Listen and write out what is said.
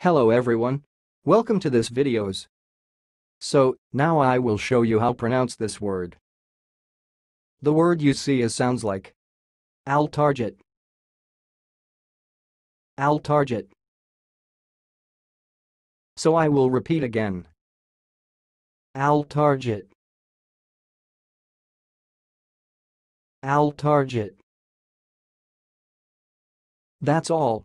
Hello everyone. Welcome to this videos. So, now I will show you how pronounce this word. The word you see is sounds like Alltarget. Al target. So I will repeat again. Alltarget. Al target. That's all,